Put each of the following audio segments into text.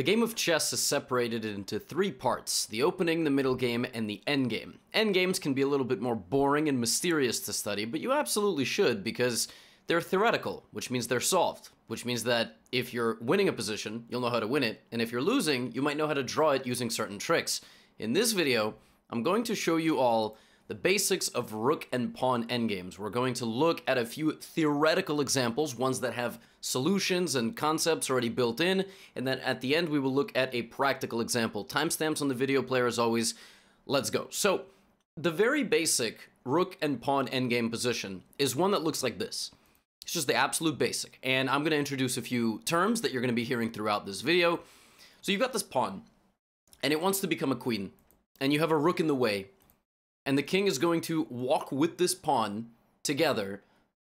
The game of chess is separated into three parts the opening, the middle game, and the end game. End games can be a little bit more boring and mysterious to study, but you absolutely should because they're theoretical, which means they're solved, which means that if you're winning a position, you'll know how to win it, and if you're losing, you might know how to draw it using certain tricks. In this video, I'm going to show you all the basics of rook and pawn endgames. We're going to look at a few theoretical examples, ones that have solutions and concepts already built in, and then at the end we will look at a practical example. Timestamps on the video player as always. Let's go. So, the very basic rook and pawn endgame position is one that looks like this. It's just the absolute basic, and I'm going to introduce a few terms that you're going to be hearing throughout this video. So you've got this pawn, and it wants to become a queen, and you have a rook in the way, and the king is going to walk with this pawn together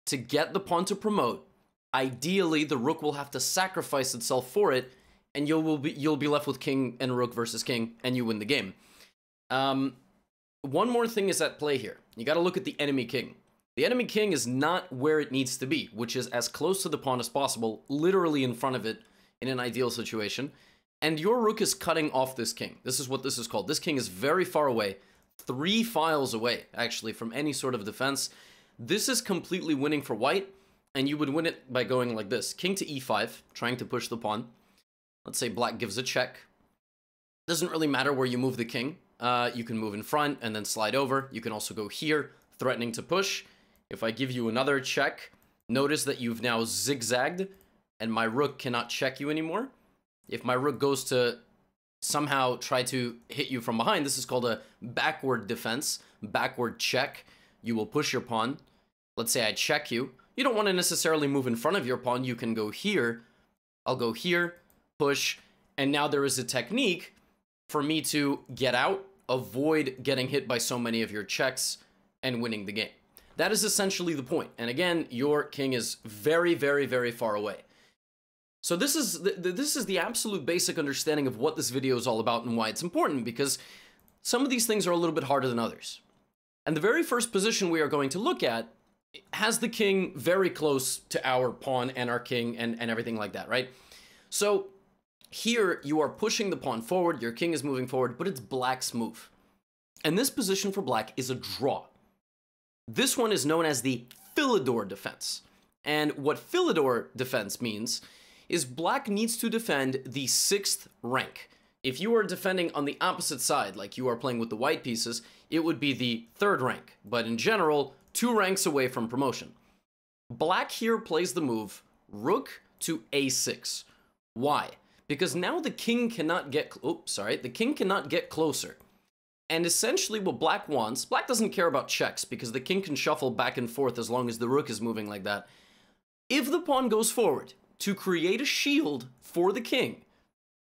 to get the pawn to promote. Ideally, the rook will have to sacrifice itself for it, and you'll will be you'll be left with king and rook versus king, and you win the game. Um, one more thing is at play here. You got to look at the enemy king. The enemy king is not where it needs to be, which is as close to the pawn as possible, literally in front of it in an ideal situation. And your rook is cutting off this king. This is what this is called. This king is very far away three files away, actually, from any sort of defense. This is completely winning for white, and you would win it by going like this. King to e5, trying to push the pawn. Let's say black gives a check. Doesn't really matter where you move the king. Uh, you can move in front and then slide over. You can also go here, threatening to push. If I give you another check, notice that you've now zigzagged, and my rook cannot check you anymore. If my rook goes to somehow try to hit you from behind. This is called a backward defense, backward check. You will push your pawn. Let's say I check you. You don't want to necessarily move in front of your pawn. You can go here. I'll go here, push, and now there is a technique for me to get out, avoid getting hit by so many of your checks, and winning the game. That is essentially the point. And again, your king is very, very, very far away. So this is the, this is the absolute basic understanding of what this video is all about and why it's important because some of these things are a little bit harder than others. And the very first position we are going to look at has the king very close to our pawn and our king and, and everything like that, right? So here you are pushing the pawn forward, your king is moving forward, but it's black's move. And this position for black is a draw. This one is known as the Philidor defense. And what Philidor defense means is black needs to defend the sixth rank. If you are defending on the opposite side, like you are playing with the white pieces, it would be the third rank, but in general, two ranks away from promotion. Black here plays the move rook to a6. Why? Because now the king cannot get, oh, sorry, the king cannot get closer. And essentially what black wants, black doesn't care about checks because the king can shuffle back and forth as long as the rook is moving like that. If the pawn goes forward, to create a shield for the king,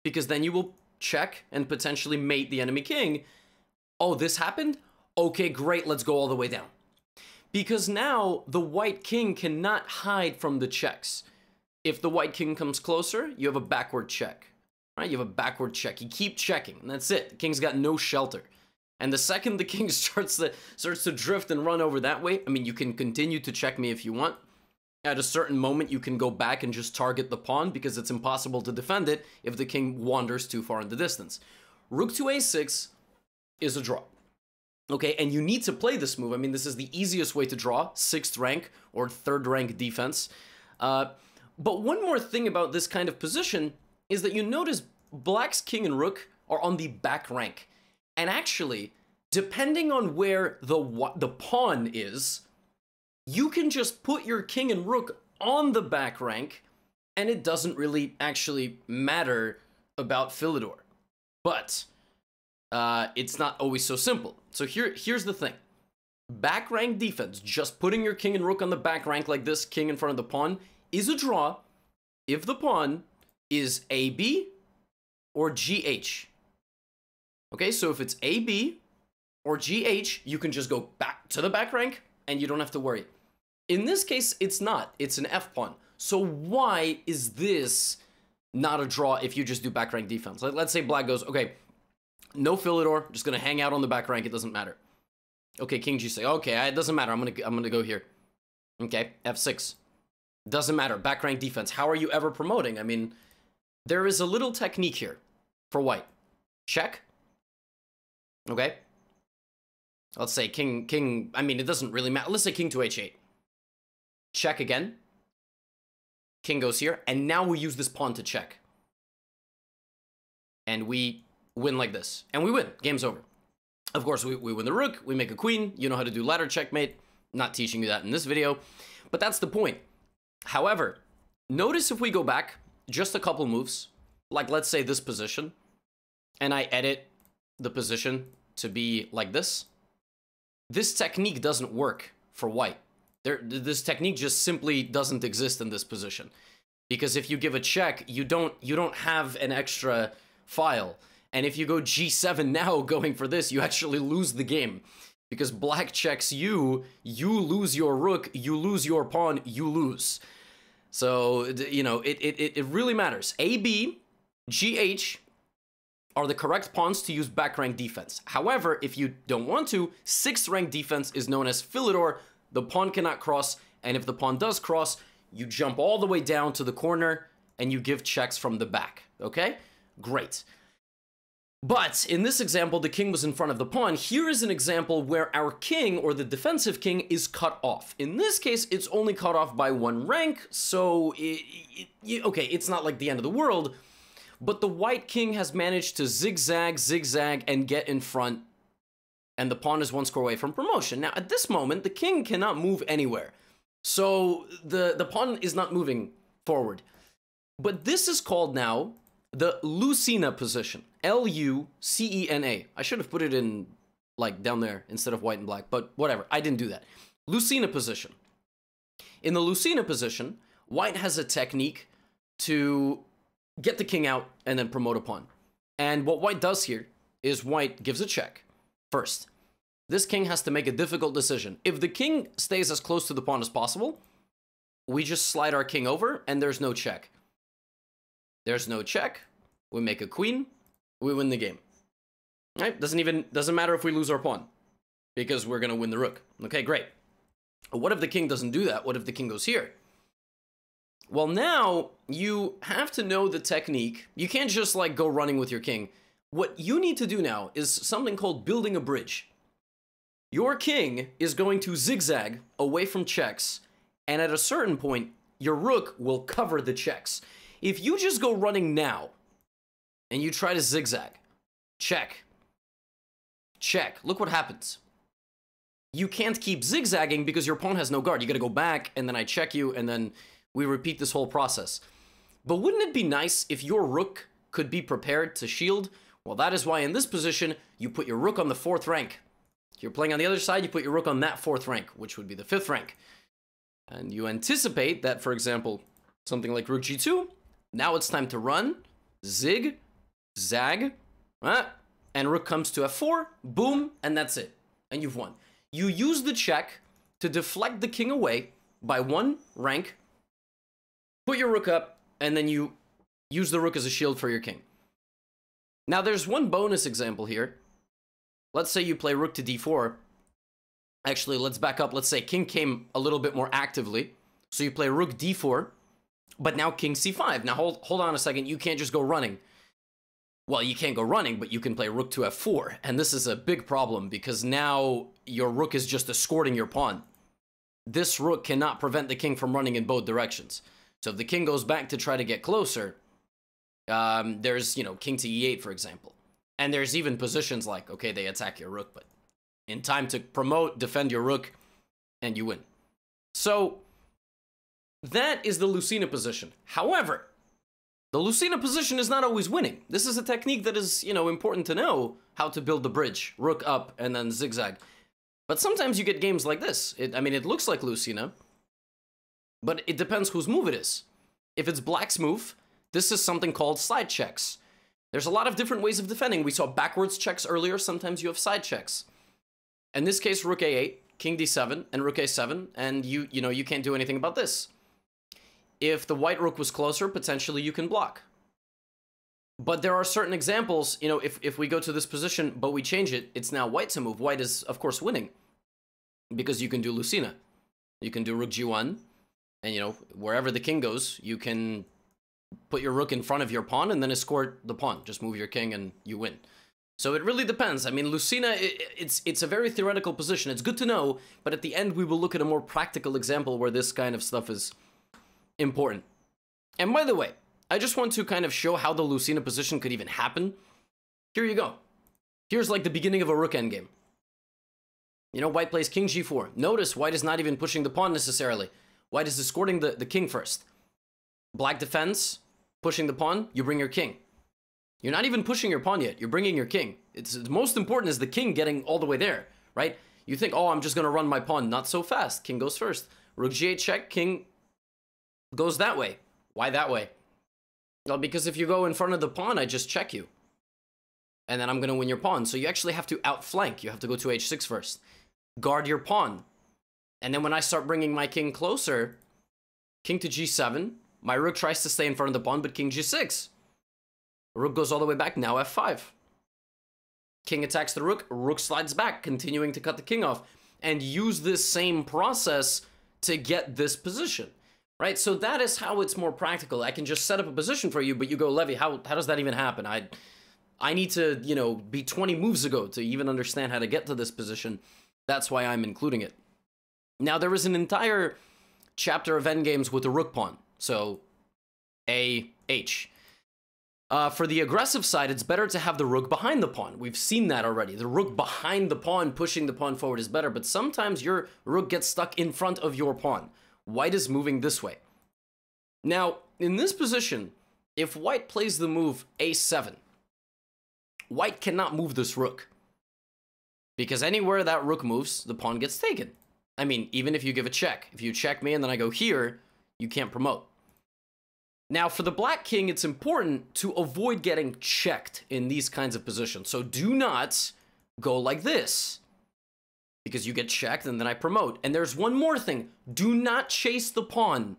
because then you will check and potentially mate the enemy king. Oh, this happened? Okay, great, let's go all the way down. Because now the white king cannot hide from the checks. If the white king comes closer, you have a backward check. Right? You have a backward check. You keep checking, and that's it. The king's got no shelter. And the second the king starts to starts to drift and run over that way, I mean, you can continue to check me if you want at a certain moment you can go back and just target the pawn because it's impossible to defend it if the king wanders too far in the distance. Rook to a6 is a draw. Okay, and you need to play this move. I mean, this is the easiest way to draw, sixth rank or third rank defense. Uh, but one more thing about this kind of position is that you notice black's king and rook are on the back rank. And actually, depending on where the, the pawn is, you can just put your king and rook on the back rank, and it doesn't really actually matter about Philidor. But uh, it's not always so simple. So here, here's the thing. Back rank defense, just putting your king and rook on the back rank like this, king in front of the pawn, is a draw if the pawn is AB or GH. Okay, so if it's AB or GH, you can just go back to the back rank and you don't have to worry. In this case, it's not. It's an F pawn. So why is this not a draw if you just do back rank defense? Let's say black goes, okay, no Philidor, just gonna hang out on the back rank, it doesn't matter. Okay, King G6, okay, it doesn't matter, I'm gonna, I'm gonna go here. Okay, F6. Doesn't matter, back rank defense. How are you ever promoting? I mean, there is a little technique here for white. Check. Okay. Let's say king, king, I mean, it doesn't really matter. Let's say king to h8. Check again. King goes here, and now we use this pawn to check. And we win like this. And we win. Game's over. Of course, we, we win the rook, we make a queen. You know how to do ladder checkmate. Not teaching you that in this video. But that's the point. However, notice if we go back just a couple moves, like let's say this position, and I edit the position to be like this, this technique doesn't work for white. There, this technique just simply doesn't exist in this position. Because if you give a check, you don't you don't have an extra file. And if you go g7 now going for this, you actually lose the game. Because black checks you, you lose your rook, you lose your pawn, you lose. So, you know, it, it, it really matters. AB, GH are the correct pawns to use back rank defense. However, if you don't want to, sixth rank defense is known as Philidor. The pawn cannot cross, and if the pawn does cross, you jump all the way down to the corner and you give checks from the back. Okay? Great. But in this example, the king was in front of the pawn. Here is an example where our king, or the defensive king, is cut off. In this case, it's only cut off by one rank, so it, it, okay, it's not like the end of the world, but the white king has managed to zigzag, zigzag, and get in front, and the pawn is one square away from promotion. Now, at this moment, the king cannot move anywhere, so the, the pawn is not moving forward. But this is called now the Lucena position. L-U-C-E-N-A. I should have put it in, like, down there instead of white and black, but whatever. I didn't do that. Lucena position. In the Lucena position, white has a technique to get the king out and then promote a pawn. And what white does here is white gives a check first. This king has to make a difficult decision. If the king stays as close to the pawn as possible, we just slide our king over and there's no check. There's no check. We make a queen. We win the game. Right? Doesn't even doesn't matter if we lose our pawn because we're gonna win the rook. Okay, great. What if the king doesn't do that? What if the king goes here? Well, now you have to know the technique. You can't just like go running with your king. What you need to do now is something called building a bridge. Your king is going to zigzag away from checks, and at a certain point, your rook will cover the checks. If you just go running now and you try to zigzag, check, check, look what happens. You can't keep zigzagging because your pawn has no guard. You gotta go back and then I check you and then we repeat this whole process. But wouldn't it be nice if your rook could be prepared to shield? Well, that is why in this position, you put your rook on the fourth rank. You're playing on the other side, you put your rook on that fourth rank, which would be the fifth rank. And you anticipate that, for example, something like rook g2 now it's time to run, zig, zag, and rook comes to f4, boom, and that's it. And you've won. You use the check to deflect the king away by one rank, put your rook up, and then you use the rook as a shield for your king. Now there's one bonus example here. Let's say you play rook to d4. Actually, let's back up. Let's say king came a little bit more actively. So you play rook d4, but now king c5. Now hold hold on a second. You can't just go running. Well, you can't go running, but you can play rook to f4. And this is a big problem because now your rook is just escorting your pawn. This rook cannot prevent the king from running in both directions. So if the king goes back to try to get closer, um, there's, you know, king to e8, for example. And there's even positions like, okay, they attack your rook, but in time to promote, defend your rook, and you win. So that is the Lucena position. However, the Lucena position is not always winning. This is a technique that is, you know, important to know how to build the bridge. Rook up and then zigzag. But sometimes you get games like this. It, I mean, it looks like Lucena, but it depends whose move it is. If it's black's move, this is something called side checks. There's a lot of different ways of defending. We saw backwards checks earlier. Sometimes you have side checks. In this case, rook a8, king d7, and rook a7, and you, you know, you can't do anything about this. If the white rook was closer, potentially you can block. But there are certain examples, you know, if, if we go to this position, but we change it, it's now white to move. White is, of course, winning. Because you can do Lucena. You can do rook g1. And, you know, wherever the king goes, you can put your rook in front of your pawn and then escort the pawn. Just move your king and you win. So it really depends. I mean, Lucena, it's it's a very theoretical position. It's good to know, but at the end we will look at a more practical example where this kind of stuff is important. And by the way, I just want to kind of show how the Lucena position could even happen. Here you go. Here's like the beginning of a rook endgame. You know, white plays king g4. Notice white is not even pushing the pawn necessarily. White is escorting the, the king first. Black defends, pushing the pawn, you bring your king. You're not even pushing your pawn yet. You're bringing your king. It's the most important is the king getting all the way there, right? You think, oh, I'm just going to run my pawn. Not so fast. King goes first. Rook g8 check. King goes that way. Why that way? Well, because if you go in front of the pawn, I just check you. And then I'm going to win your pawn. So you actually have to outflank. You have to go to h6 first. Guard your pawn. And then when I start bringing my king closer, king to g7, my rook tries to stay in front of the pawn, but king g6. Rook goes all the way back, now f5. King attacks the rook, rook slides back, continuing to cut the king off, and use this same process to get this position, right? So that is how it's more practical. I can just set up a position for you, but you go, Levy, how, how does that even happen? I, I need to, you know, be 20 moves ago to even understand how to get to this position. That's why I'm including it. Now, there is an entire chapter of endgames with the rook pawn. So, A, H. Uh, for the aggressive side, it's better to have the rook behind the pawn. We've seen that already. The rook behind the pawn, pushing the pawn forward is better, but sometimes your rook gets stuck in front of your pawn. White is moving this way. Now, in this position, if white plays the move a7, white cannot move this rook. Because anywhere that rook moves, the pawn gets taken. I mean, even if you give a check. If you check me and then I go here, you can't promote. Now, for the Black King, it's important to avoid getting checked in these kinds of positions. So do not go like this. Because you get checked and then I promote. And there's one more thing. Do not chase the pawn.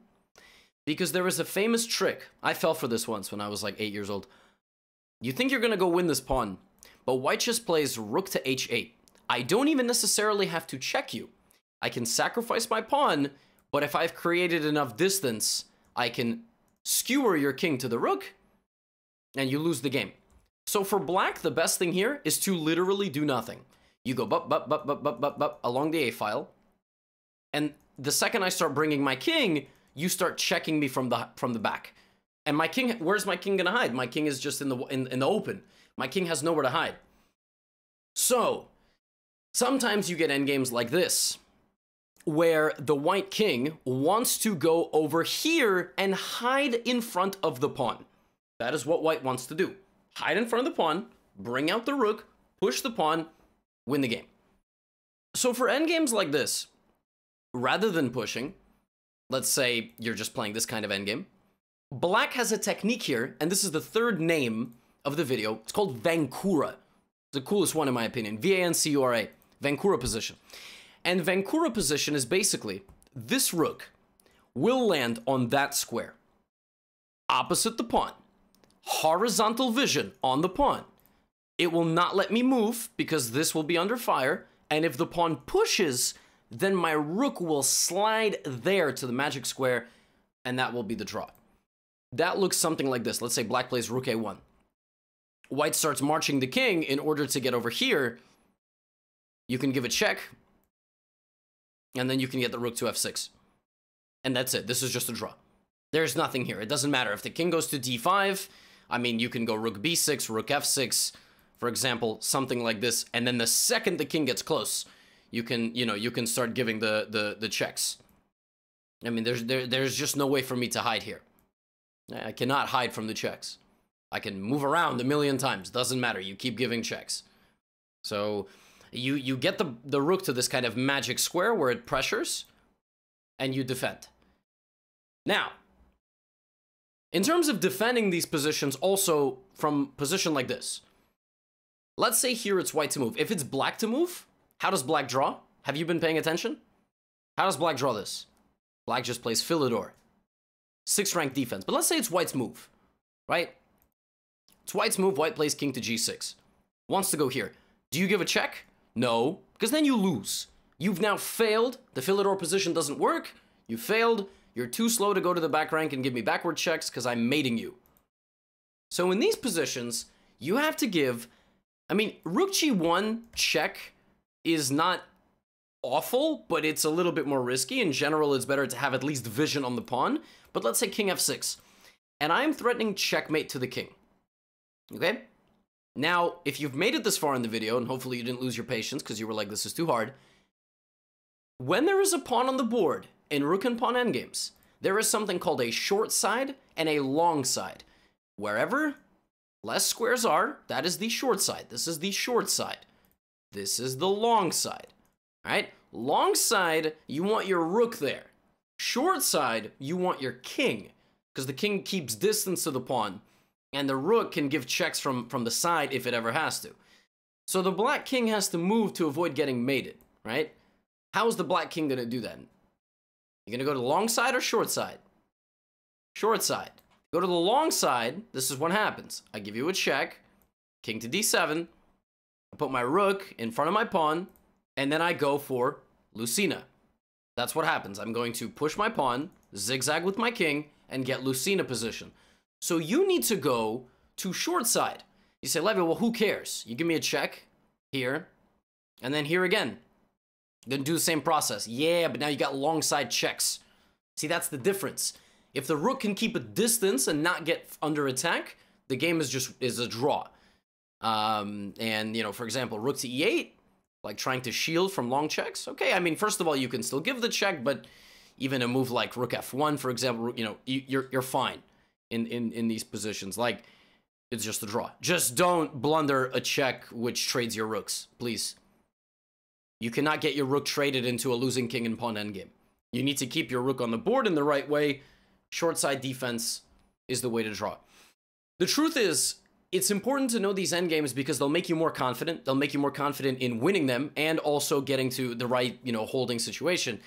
Because there is a famous trick. I fell for this once when I was like 8 years old. You think you're going to go win this pawn. But white just plays rook to h8. I don't even necessarily have to check you. I can sacrifice my pawn, but if I've created enough distance, I can skewer your king to the rook, and you lose the game. So for black, the best thing here is to literally do nothing. You go bup, bup, bup, bup, bup, bup, bup, along the A file, and the second I start bringing my king, you start checking me from the from the back. And my king, where's my king gonna hide? My king is just in the in, in the open. My king has nowhere to hide. So, sometimes you get endgames like this where the white king wants to go over here and hide in front of the pawn. That is what white wants to do. Hide in front of the pawn, bring out the rook, push the pawn, win the game. So for endgames like this, rather than pushing, let's say you're just playing this kind of endgame, black has a technique here, and this is the third name of the video. It's called Vancura. The coolest one in my opinion. V-A-N-C-U-R-A. Vancura position. And Vancura position is basically this rook will land on that square, opposite the pawn, horizontal vision on the pawn. It will not let me move because this will be under fire, and if the pawn pushes, then my rook will slide there to the magic square, and that will be the draw. That looks something like this. Let's say black plays rook a1. White starts marching the king in order to get over here. You can give a check, and then you can get the rook to f6. And that's it. This is just a draw. There's nothing here. It doesn't matter. If the king goes to d5, I mean, you can go rook b6, rook f6, for example, something like this. And then the second the king gets close, you can, you know, you can start giving the, the, the checks. I mean, there's, there, there's just no way for me to hide here. I cannot hide from the checks. I can move around a million times. Doesn't matter. You keep giving checks. So you you get the the rook to this kind of magic square where it pressures, and you defend. Now, in terms of defending these positions, also from position like this, let's say here it's white to move. If it's black to move, how does black draw? Have you been paying attention? How does black draw this? Black just plays Philidor. Six rank defense. But let's say it's white's move, right? It's white's move, white plays king to g6. Wants to go here. Do you give a check? No, because then you lose. You've now failed. The Philidor position doesn't work. You failed. You're too slow to go to the back rank and give me backward checks because I'm mating you. So in these positions, you have to give. I mean, Rook G1 check is not awful, but it's a little bit more risky. In general, it's better to have at least vision on the pawn. But let's say King F6. And I'm threatening checkmate to the king. Okay? Now, if you've made it this far in the video, and hopefully you didn't lose your patience because you were like, this is too hard. When there is a pawn on the board in rook and pawn endgames, there is something called a short side and a long side. Wherever less squares are, that is the short side. This is the short side. This is the long side. All right? Long side, you want your rook there. Short side, you want your king, because the king keeps distance to the pawn, and the rook can give checks from, from the side if it ever has to. So the black king has to move to avoid getting mated, right? How is the black king going to do that? You're going to go to the long side or short side? Short side. Go to the long side, this is what happens. I give you a check, king to d7, I put my rook in front of my pawn, and then I go for Lucena. That's what happens. I'm going to push my pawn, zigzag with my king, and get Lucena position. So you need to go to short side. You say, Levy, well, who cares? You give me a check here, and then here again. Then do the same process. Yeah, but now you got long side checks. See, that's the difference. If the rook can keep a distance and not get under attack, the game is just is a draw. Um, and you know, for example, rook to e8, like trying to shield from long checks. Okay, I mean, first of all, you can still give the check, but even a move like rook f1, for example, you know, you, you're you're fine in in in these positions. Like it's just a draw. Just don't blunder a check which trades your rooks, please. You cannot get your rook traded into a losing king and pawn endgame. You need to keep your rook on the board in the right way. Short side defense is the way to draw. The truth is, it's important to know these endgames because they'll make you more confident. They'll make you more confident in winning them and also getting to the right, you know, holding situation.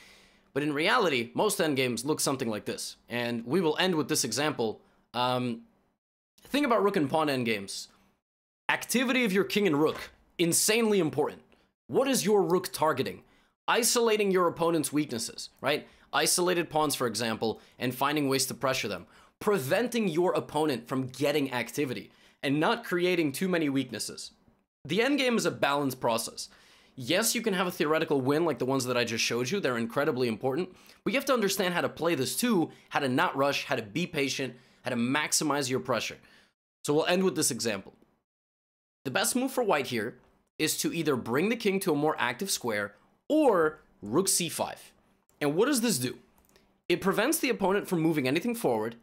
But in reality, most endgames look something like this. And we will end with this example. Um, think about rook and pawn endgames. Activity of your king and rook, insanely important. What is your rook targeting? Isolating your opponent's weaknesses, right? Isolated pawns, for example, and finding ways to pressure them. Preventing your opponent from getting activity and not creating too many weaknesses. The endgame is a balanced process. Yes, you can have a theoretical win like the ones that I just showed you. They're incredibly important. But you have to understand how to play this too, how to not rush, how to be patient, how to maximize your pressure. So we'll end with this example. The best move for white here is to either bring the king to a more active square or rook c5. And what does this do? It prevents the opponent from moving anything forward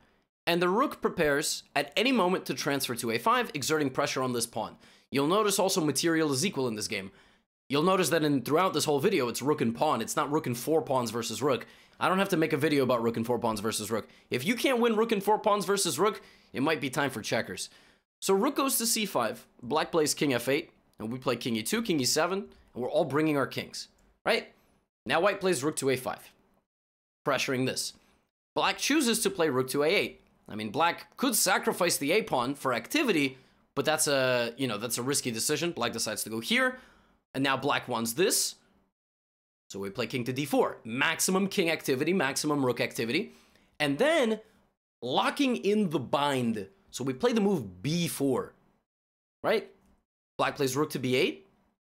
and the rook prepares at any moment to transfer to a5, exerting pressure on this pawn. You'll notice also material is equal in this game. You'll notice that in throughout this whole video, it's rook and pawn. It's not rook and four pawns versus rook. I don't have to make a video about rook and four pawns versus rook. If you can't win rook and four pawns versus rook, it might be time for checkers. So rook goes to c5, black plays king f8, and we play king e2, king e7, and we're all bringing our kings, right? Now white plays rook to a5, pressuring this. Black chooses to play rook to a8, I mean, black could sacrifice the a-pawn for activity, but that's a, you know, that's a risky decision. Black decides to go here, and now black wants this. So we play king to d4. Maximum king activity, maximum rook activity. And then locking in the bind. So we play the move b4, right? Black plays rook to b8.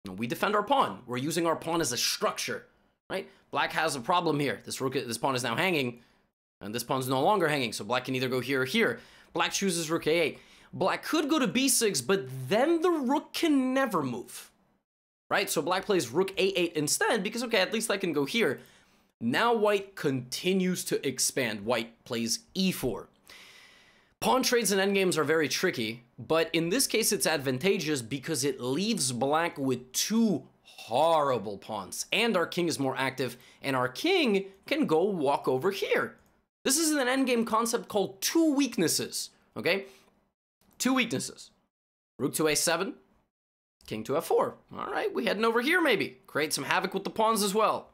And we defend our pawn. We're using our pawn as a structure, right? Black has a problem here. This rook, this pawn is now hanging. And this pawn's no longer hanging, so black can either go here or here. Black chooses rook a8. Black could go to b6, but then the rook can never move. Right? So black plays rook a8 instead, because, okay, at least I can go here. Now white continues to expand. White plays e4. Pawn trades and endgames are very tricky, but in this case it's advantageous because it leaves black with two horrible pawns. And our king is more active, and our king can go walk over here. This is an endgame concept called two weaknesses, okay? Two weaknesses. Rook to a7, king to f4. All right, we heading over here maybe. Create some havoc with the pawns as well.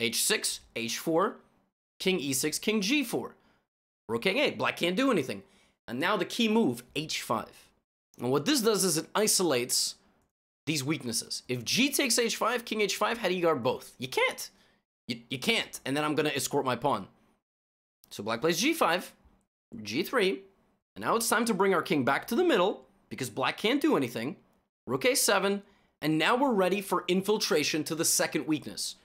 h6, h4, king e6, king g4. Rook a8, black can't do anything. And now the key move, h5. And what this does is it isolates these weaknesses. If g takes h5, king h5, how do you guard both? You can't. You, you can't. And then I'm going to escort my pawn. So black plays g5, g3, and now it's time to bring our king back to the middle because black can't do anything. Rook a7, and now we're ready for infiltration to the second weakness.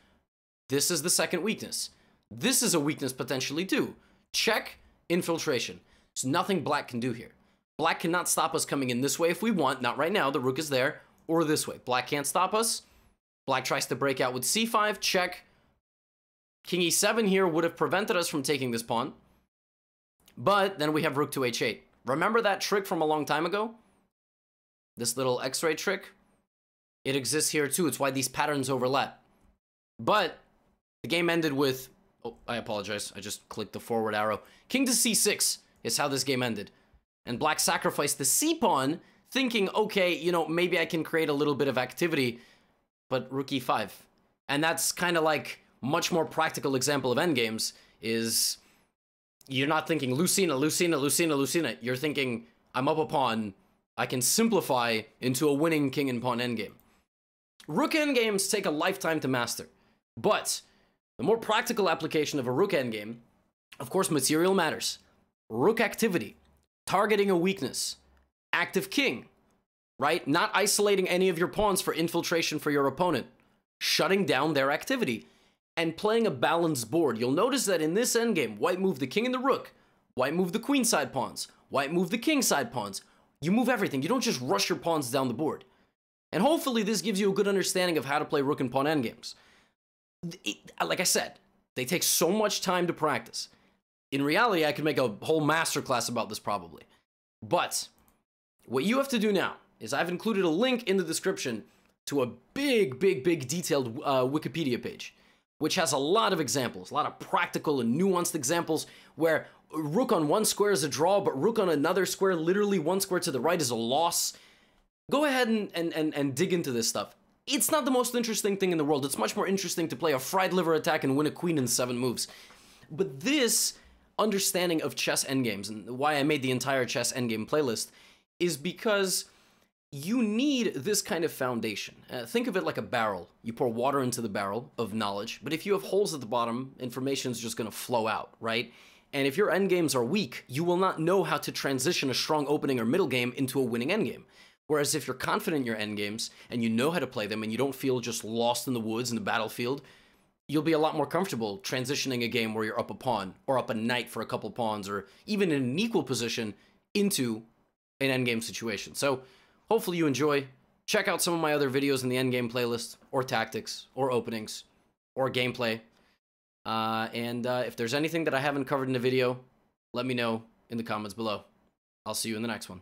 This is the second weakness. This is a weakness potentially too. Check, infiltration. There's nothing black can do here. Black cannot stop us coming in this way if we want, not right now, the rook is there, or this way. Black can't stop us. Black tries to break out with c5, check. King e7 here would have prevented us from taking this pawn. But then we have rook to h8. Remember that trick from a long time ago? This little x-ray trick? It exists here too. It's why these patterns overlap. But the game ended with... Oh, I apologize. I just clicked the forward arrow. King to c6 is how this game ended. And black sacrificed the c-pawn, thinking, okay, you know, maybe I can create a little bit of activity, but rook e5. And that's kind of like much more practical example of endgames is you're not thinking Lucena, Lucena, Lucena, Lucena. You're thinking, I'm up a pawn. I can simplify into a winning king and pawn endgame. Rook endgames take a lifetime to master. But the more practical application of a rook endgame, of course, material matters. Rook activity, targeting a weakness, active king, right? Not isolating any of your pawns for infiltration for your opponent, shutting down their activity and playing a balanced board. You'll notice that in this endgame, white moved the king and the rook, white moved the queen side pawns, white moved the king side pawns. You move everything. You don't just rush your pawns down the board. And hopefully this gives you a good understanding of how to play rook and pawn endgames. Like I said, they take so much time to practice. In reality, I could make a whole masterclass about this probably. But what you have to do now is I've included a link in the description to a big, big, big detailed uh, Wikipedia page which has a lot of examples, a lot of practical and nuanced examples where rook on one square is a draw, but rook on another square, literally one square to the right, is a loss. Go ahead and, and, and, and dig into this stuff. It's not the most interesting thing in the world. It's much more interesting to play a fried liver attack and win a queen in seven moves. But this understanding of chess endgames, and why I made the entire chess endgame playlist, is because you need this kind of foundation. Uh, think of it like a barrel. You pour water into the barrel of knowledge, but if you have holes at the bottom, information is just going to flow out, right? And if your endgames are weak, you will not know how to transition a strong opening or middle game into a winning endgame. Whereas if you're confident in your endgames and you know how to play them and you don't feel just lost in the woods in the battlefield, you'll be a lot more comfortable transitioning a game where you're up a pawn or up a knight for a couple pawns or even in an equal position into an endgame situation. So Hopefully you enjoy. Check out some of my other videos in the endgame playlist, or tactics, or openings, or gameplay. Uh, and uh, if there's anything that I haven't covered in the video, let me know in the comments below. I'll see you in the next one.